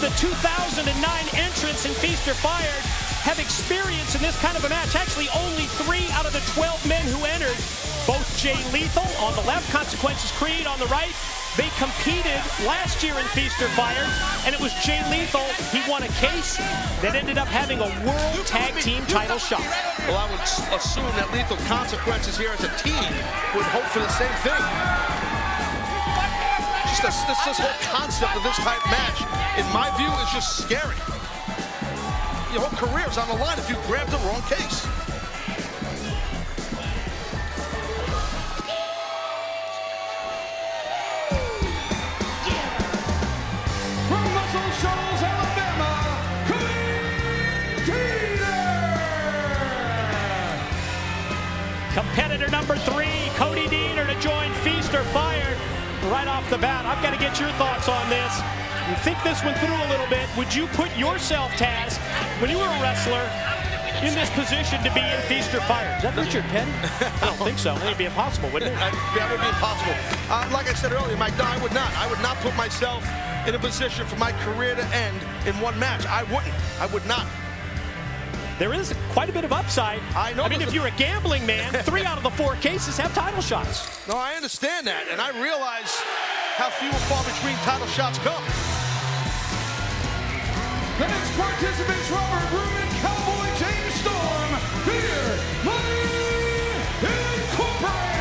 the 2009 entrants in Feast or Fired have experience in this kind of a match. Actually, only three out of the 12 men who entered, both Jay Lethal on the left, Consequences Creed on the right, they competed last year in Feast or Fired, and it was Jay Lethal. He won a case that ended up having a World Tag Team title shot. Well, I would assume that Lethal Consequences here as a team would hope for the same thing. Just this, this, this whole concept of this type match, in my view, is just scary. Your whole career is on the line if you grab the wrong case. From Muscle Shoals, Alabama, Cody Competitor number three, Cody Deaner to join Feast or Fired right off the bat. I've got to get your thoughts on this. You think this one through a little bit. Would you put yourself, Taz, when you were a wrestler, in this position to be in Feast or Fire? Is that Richard Penn? I don't think so. It would be impossible, wouldn't it? That would be impossible. Uh, like I said earlier, Mike, no, I would not. I would not put myself in a position for my career to end in one match. I wouldn't. I would not. There is quite a bit of upside. I know. I mean, if you're a gambling man, three out of the four cases have title shots. No, I understand that, and I realize how few and far between title shots come. The next participants, Robert Roode Cowboy James Storm, Beer Money Incorporated.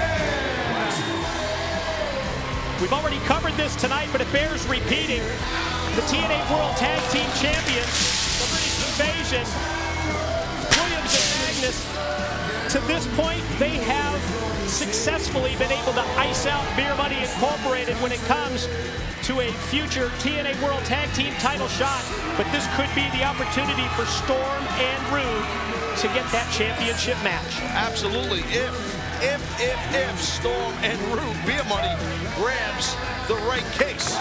We've already covered this tonight, but it bears repeating. The TNA World Tag Team Champions, the British Invasion, To this point, they have successfully been able to ice out Beer Money Incorporated when it comes to a future TNA World Tag Team title shot. But this could be the opportunity for Storm and Roode to get that championship match. Absolutely. If, if, if, if Storm and Roode, Beer Money, grabs the right case.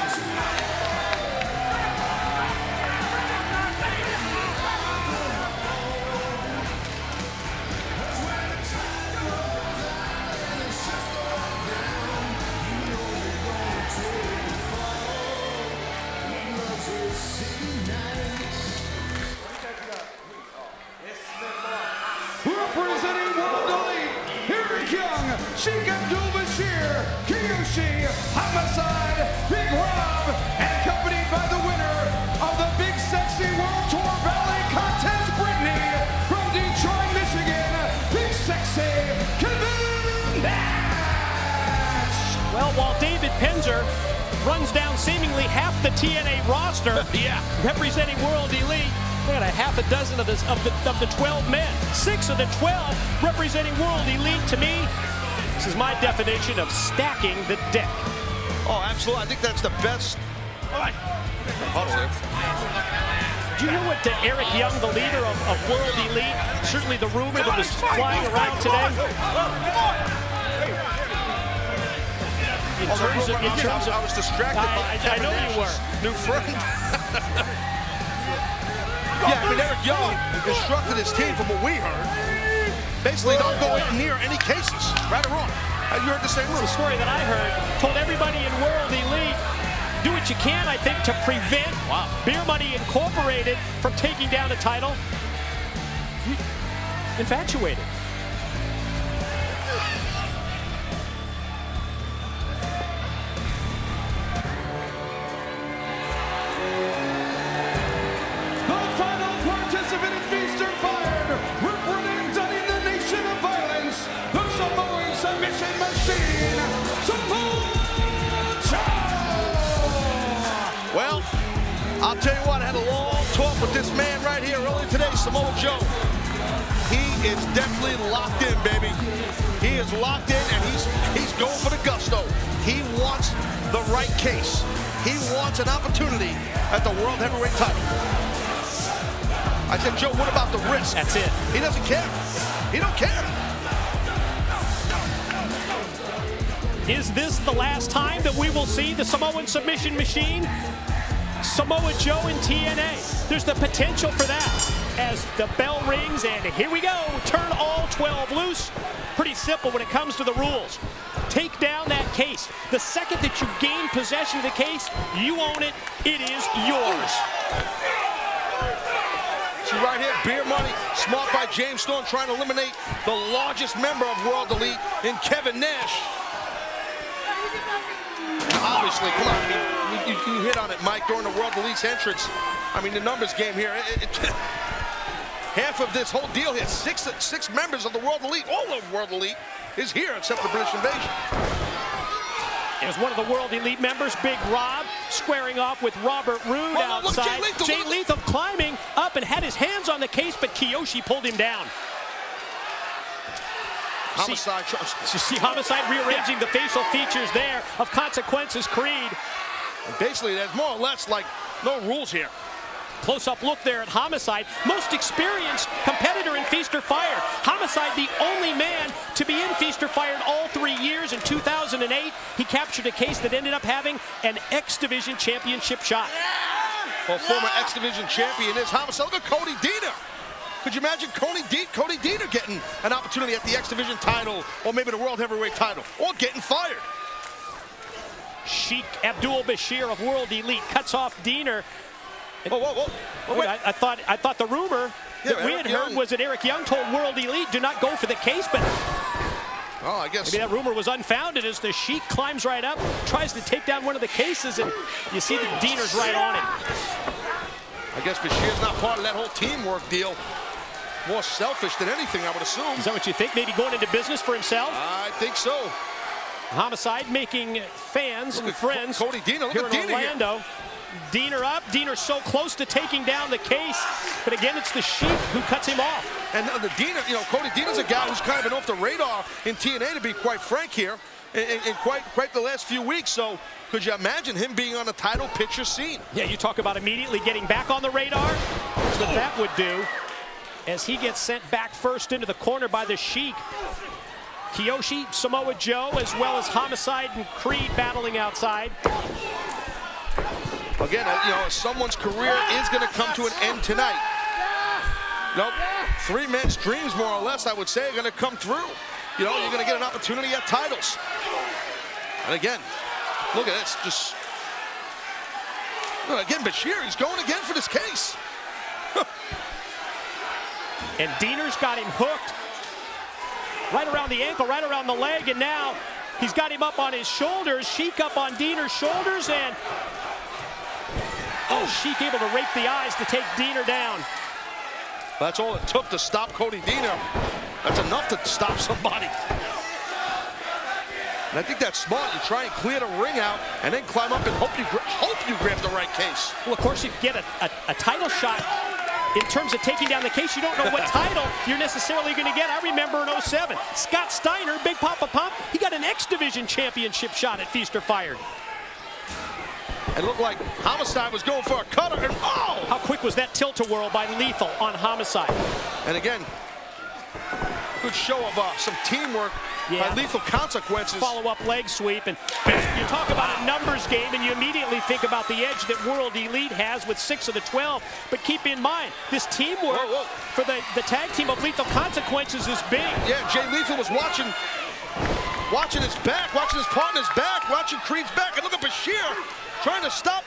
Young, Sheik Abdul Bashir, Kiyoshi, Homicide, Big Rob, and accompanied by the winner of the Big Sexy World Tour Valley Contest, Brittany, from Detroit, Michigan, Big Sexy, Kevin Nash. Well, while David Penzer runs down seemingly half the TNA roster, yeah. representing World Elite, we got a half a dozen of, this, of, the, of the 12 men. Six of the 12 representing World Elite. To me, this is my definition of stacking the deck. Oh, absolutely. I think that's the best. All right. Do you know what uh, Eric Young, the leader of, of World Elite, certainly the rumor that was flying around today? In terms of, in terms of I was distracted I, by I, I know you were. New friend. yeah, I mean, Eric Young instructed his team from what we heard. Basically, don't go near any cases, right or wrong. You heard the same The story that I heard told everybody in World Elite, do what you can, I think, to prevent Wow. Beer Money Incorporated from taking down the title. Infatuated. Samoa Joe. He is definitely locked in, baby. He is locked in, and he's he's going for the gusto. He wants the right case. He wants an opportunity at the World Heavyweight title. I said, Joe, what about the risk? That's it. He doesn't care. He don't care. Is this the last time that we will see the Samoan submission machine? Samoa Joe in TNA. There's the potential for that as the bell rings and here we go. Turn all 12 loose. Pretty simple when it comes to the rules. Take down that case. The second that you gain possession of the case, you own it. It is yours. See right here, beer money, smart by James Storm trying to eliminate the largest member of World Elite in Kevin Nash. Obviously, come on, mean, you, you, hit on it, Mike, during the World Elite's entrance. I mean, the numbers game here, it, it, half of this whole deal here, six, six members of the World Elite, all of World Elite is here except the British Invasion. As one of the World Elite members, Big Rob, squaring off with Robert Roode Oh, look, outside. Jay Lethal, Jay look. Lethal climbing up and had his hands on the case, but Kiyoshi pulled him down. Homicide. You see Homicide rearranging the facial features there of Consequences Creed. Basically, there's more or less like no rules here. Close-up look there at Homicide. Most experienced competitor in Feast or Fired. Homicide, the only man to be in Feast or Fired all three years. In 2008, he captured a case that ended up having an X Division championship shot. Well, former X Division champion is Homicide. Look at Cody Deaner. Could you imagine Cody, De Cody Deaner getting an opportunity at the X Division title or maybe the World Heavyweight title or getting fired? Sheik Abdul Bashir of World Elite cuts off Deaner. Whoa, whoa, whoa. I, I thought I thought the rumor Yeah, that we Eric had heard Young. was that Eric Young told World Elite do not go for the case, but Oh, I guess. maybe that rumor was unfounded as the Sheik climbs right up, tries to take down one of the cases, and you see that Deaner's right on it. I guess Bashir's not part of that whole teamwork deal. More selfish than anything, I would assume. Is that what you think? Maybe going into business for himself? I think so. Homicide making fans and friends Cody Deaner. Look here at in Deaner here. Deaner up. Deaner so close to taking down the case, but again, it's the Sheik who cuts him off. And uh, the Deaner, you know, Cody Deaner's a guy who's kind of been off the radar in TNA, to be quite frank here, in, in, in quite quite the last few weeks. So could you imagine him being on the title picture scene? Yeah, you talk about immediately getting back on the radar. That's what that would do as he gets sent back first into the corner by the Sheik. Kiyoshi, Samoa Joe, as well as Homicide and Creed battling outside. Again, you know, someone's career is going to come to an end tonight. Nope. Three men's dreams, more or less, I would say, are going to come through. You know, you're going to get an opportunity at titles. And again, look at this. Just again, Bashir, he's going again for this case. And Deaner's got him hooked right around the ankle, right around the leg, and now he's got him up on his shoulders. Sheik up on Deaner's shoulders, and oh, Sheik able to rape the eyes to take Deaner down. That's all it took to stop Cody Deaner. That's enough to stop somebody. And I think that's smart. You try and clear the ring out and then climb up and hope you hope you grab the right case. Well, of course, you get a, a, a title shot in terms of taking down the case. You don't know what title you're necessarily going to get. I remember in 07, Scott Steiner, Big Papa Pump, he got an X Division championship shot at Feast or Fired. It looked like Homicide was going for a cutter and oh! How quick was that tilt-a-whirl by Lethal on Homicide? And again, good show of uh, some teamwork Yeah. by lethal consequences. Follow-up leg sweep, and you talk about a numbers game, and you immediately think about the edge that World Elite has with six of the 12. But keep in mind, this teamwork Whoa, whoa. for the, the tag team of Lethal Consequences is big. Yeah, Jay Lethal was watching watching his back, watching his partner's back, watching Creed's back. And look at Bashir trying to stop.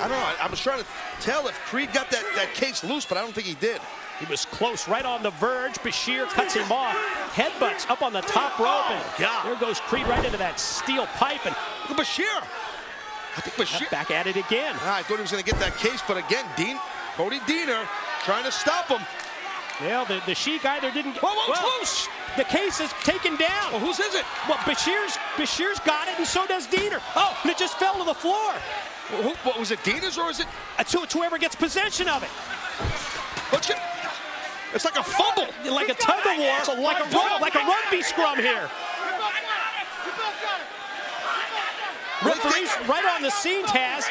I don't know. I, I was trying to tell if Creed got that, that case loose, but I don't think he did. He was close, right on the verge. Bashir cuts him off. Headbutts up on the top rope, oh, and God. there goes Creed right into that steel pipe, and Look at Bashir. I think Bashir. back at it again. Ah, I thought he was going to get that case, but again, Dean, Cody Deaner trying to stop him. Well, the, the Sheik either didn't get... Whoa, whoa, well, close. The case is taken down. Well, whose is it? Well, Bashir's Bashir's got it, and so does Deaner. Oh, and it just fell to the floor. Well, Who, what, was it Deaner's or is it? Uh, to, to whoever gets possession of it. What's it? It's like a fumble. Like a tug of war, It's a like a, live rug- dog. like a rugby scrum here. Referees right on the scene, Taz.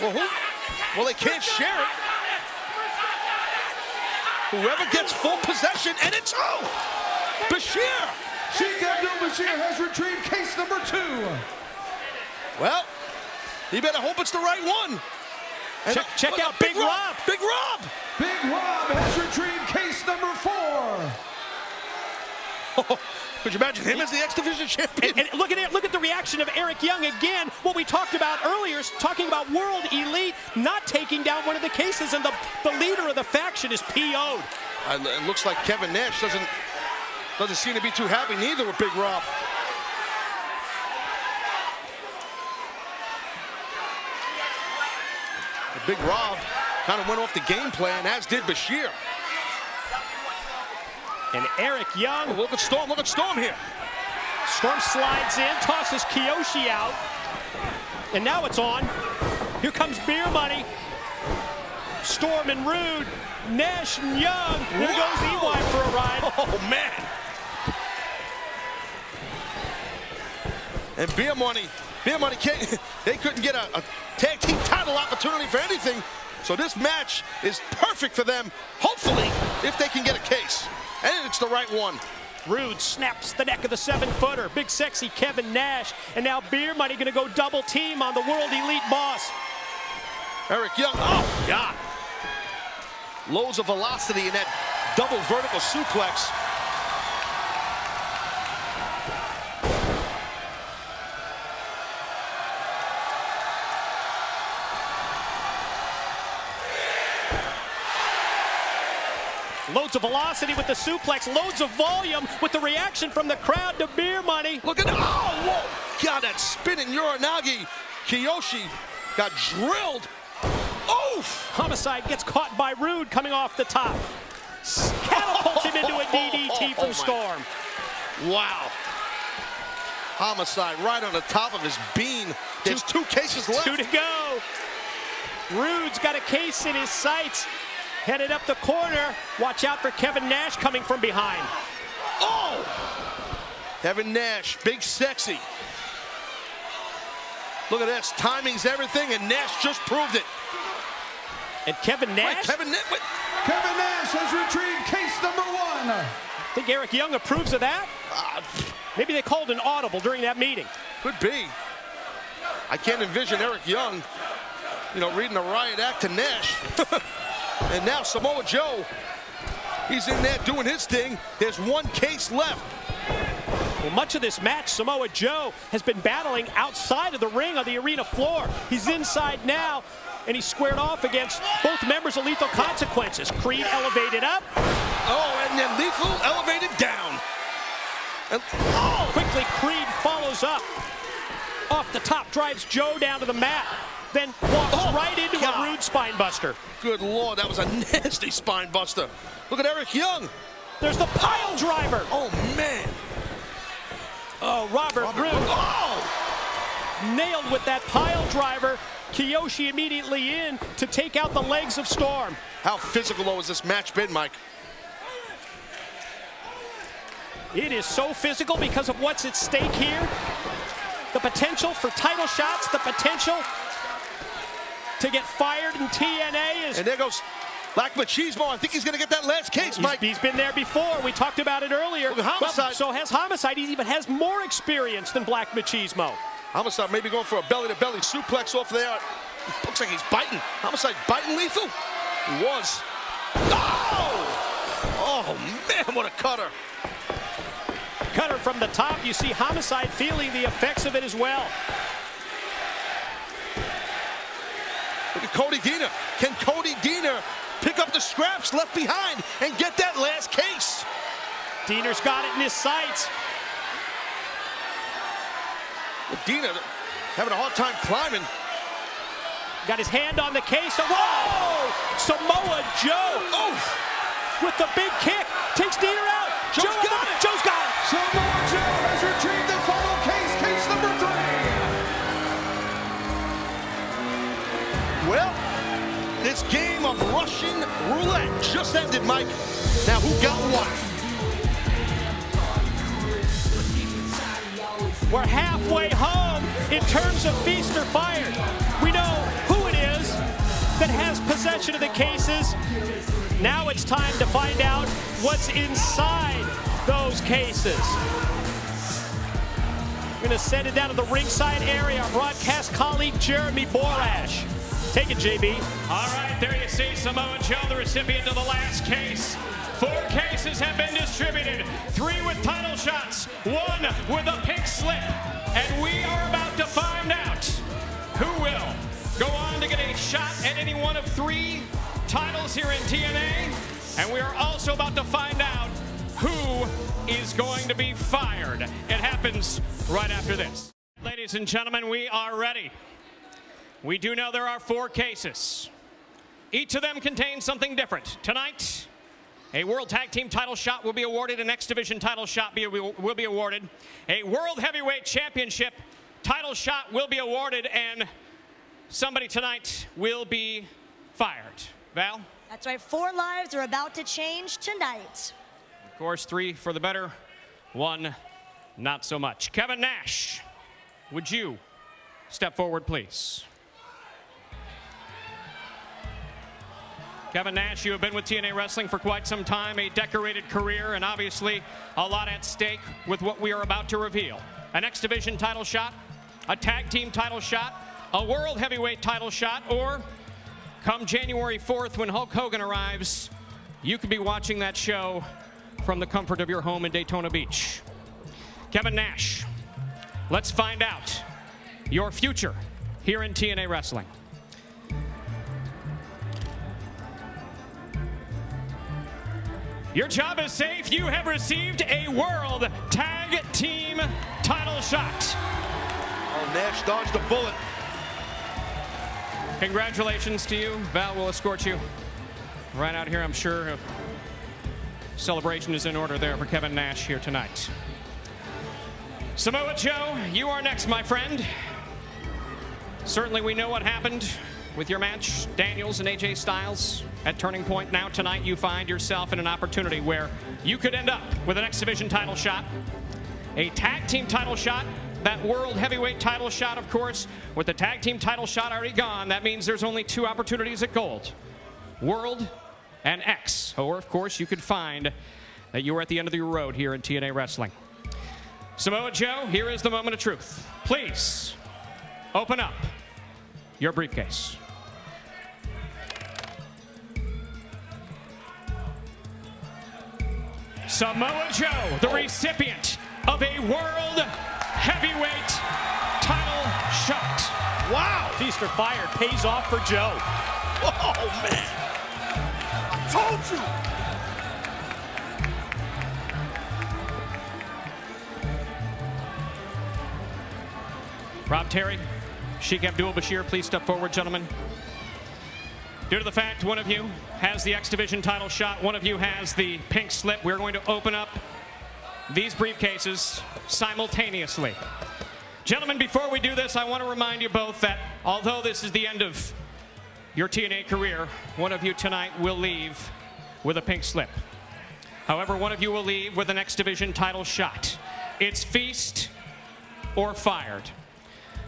Well, who? Well, they can't share it. Whoever gets full possession, and it's oh, Bashir. Sheik Abdul Bashir has retrieved case number two. Well, you better hope it's the right one. And Check- check out at Big Rob. Big Rob. Big Rob has retrieved case number four. Could you imagine him as the X Division champion? And, and look at it. Look at the reaction of Eric Young again. What we talked about earlier, talking about World Elite not taking down one of the cases, and the, the leader of the faction is PO'd. It looks like Kevin Nash doesn't doesn't seem to be too happy neither with Big Rob. Big Rob kind of went off the game plan, as did Bashir. And Eric Young. Oh, look at Storm, look at Storm here. Storm slides in, tosses Kiyoshi out. And now it's on. Here comes Beer Money. Storm and Roode. Nash and Young. There goes EY for a ride. Oh, man. And Beer Money, Beer Money, can't, they couldn't get a, a tag team title opportunity for anything. So this match is perfect for them, hopefully, if they can get a case. And it's the right one. Roode snaps the neck of the seven-footer. Big sexy Kevin Nash. And now Beer Money gonna go double team on the World Elite Boss. Eric Young, oh God. Loads of velocity in that double vertical suplex. Loads of velocity with the suplex, loads of volume with the reaction from the crowd to Beer Money. Look at, oh, whoa. God, that spinning Uranage. Kiyoshi got drilled. Oof. Homicide gets caught by Roode coming off the top. Catapults him into a DDT oh, from Storm. Wow. Homicide right on the top of his bean. There's two cases left. Two to go. Roode's got a case in his sights. Headed up the corner. Watch out for Kevin Nash coming from behind. Oh! Kevin Nash, big sexy. Look at this. Timing's everything, and Nash just proved it. And Kevin Nash? Wait, Kevin, wait. Kevin Nash has retrieved case number one. I Think Eric Young approves of that? Uh, Maybe they called an audible during that meeting. Could be. I can't envision Eric Young, you know, reading a riot act to Nash. And now Samoa Joe, he's in there doing his thing. There's one case left. Well, much of this match, Samoa Joe has been battling outside of the ring on the arena floor. He's inside now, and he's squared off against both members of Lethal Consequences. Creed elevated up. Oh, and then Lethal elevated down. And, oh, quickly Creed follows up. Off the top, drives Joe down to the mat then walks oh, right into God. a Roode spine buster. Good Lord, that was a nasty spine buster. Look at Eric Young. There's the pile driver. Oh, man. Oh, Robert, Robert Roode. Oh. Nailed with that pile driver. Kiyoshi immediately in to take out the legs of Storm. How physical has this match been, Mike? It is so physical because of what's at stake here. The potential for title shots, the potential to get fired in TNA is... And there goes Black Machismo. I think he's going to get that last case, Mike. he's been there before. We talked about it earlier. Homicide. Well, so has Homicide. He even has more experience than Black Machismo. Homicide maybe going for a belly-to-belly -belly suplex off there. Looks like he's biting. Homicide biting lethal. He was. Oh! Oh, man, what a cutter. Cutter from the top. You see Homicide feeling the effects of it as well. Cody Deaner. Can Cody Deaner pick up the scraps left behind and get that last case? Deaner's got it in his sights. Deaner having a hard time climbing. Got his hand on the case. Oh, whoa! Samoa Joe. Oh! With the big kick. Takes Deaner out. Roulette just ended, Mike. Now, who got what? We're halfway home in terms of feast or fired. We know who it is that has possession of the cases. Now it's time to find out what's inside those cases. We're going to send it down to the ringside area. Broadcast colleague Jeremy Borash. Take it, JB. All right, there you see Samoa Joe, the recipient of the last case. Four cases have been distributed, three with title shots, one with a pink slip. And we are about to find out who will go on to get a shot at any one of three titles here in TNA. And we are also about to find out who is going to be fired. It happens right after this. Ladies and gentlemen, we are ready. We do know there are four cases. Each of them contains something different. Tonight, a World Tag Team title shot will be awarded, an X Division title shot be, will be awarded, a World Heavyweight Championship title shot will be awarded, and somebody tonight will be fired. Val? That's right, four lives are about to change tonight. Of course, three for the better, one not so much. Kevin Nash, would you step forward, please? Kevin Nash, you have been with TNA Wrestling for quite some time, a decorated career, and obviously a lot at stake with what we are about to reveal. An X Division title shot, a tag team title shot, a world heavyweight title shot, or come January 4th when Hulk Hogan arrives, you could be watching that show from the comfort of your home in Daytona Beach. Kevin Nash, let's find out your future here in TNA Wrestling. Your job is safe. You have received a World Tag Team title shot. Oh, Nash dodged a bullet. Congratulations to you. Val will escort you right out here. I'm sure celebration is in order there for Kevin Nash here tonight. Samoa Joe, you are next, my friend. Certainly we know what happened with your match, Daniels and AJ Styles at Turning Point. Now tonight you find yourself in an opportunity where you could end up with an X Division title shot, a tag team title shot, that world heavyweight title shot, of course, with the tag team title shot already gone, that means there's only two opportunities at gold. World and X. Or, of course, you could find that you are at the end of your road here in TNA Wrestling. Samoa Joe, here is the moment of truth. Please, open up your briefcase. Samoa Joe, the recipient of a World Heavyweight title shot. Wow. Feast or Fire pays off for Joe. Oh, man. I told you. Rob Terry, Sheik Abdul Bashir, please step forward, gentlemen. Due to the fact one of you has the X Division title shot, one of you has the pink slip, we're going to open up these briefcases simultaneously. Gentlemen, before we do this, I want to remind you both that although this is the end of your TNA career, one of you tonight will leave with a pink slip. However, one of you will leave with an X Division title shot. It's feast or fired.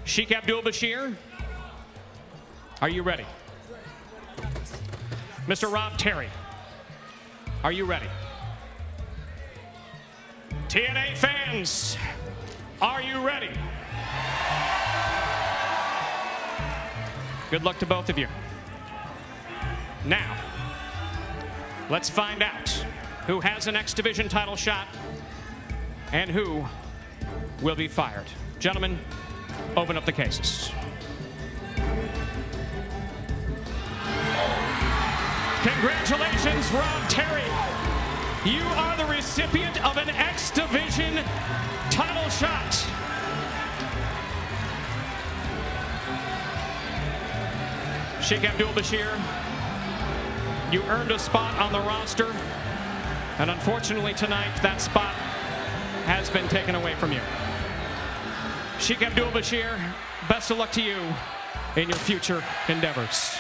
Sheik Abdul Bashir, are you ready? Mr. Rob Terry, are you ready? TNA fans, are you ready? Good luck to both of you. Now, let's find out who has an X Division title shot and who will be fired. Gentlemen, open up the cases. Congratulations, Rob Terry. You are the recipient of an X Division title shot. Sheik Abdul Bashir, you earned a spot on the roster, and unfortunately tonight that spot has been taken away from you. Sheik Abdul Bashir, best of luck to you in your future endeavors.